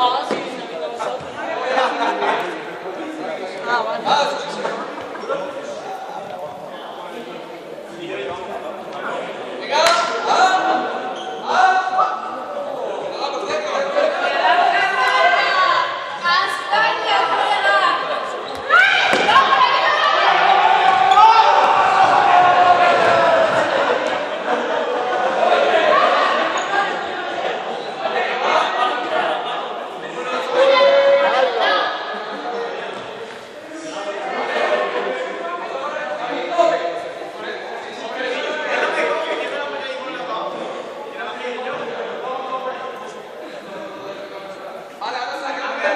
Ha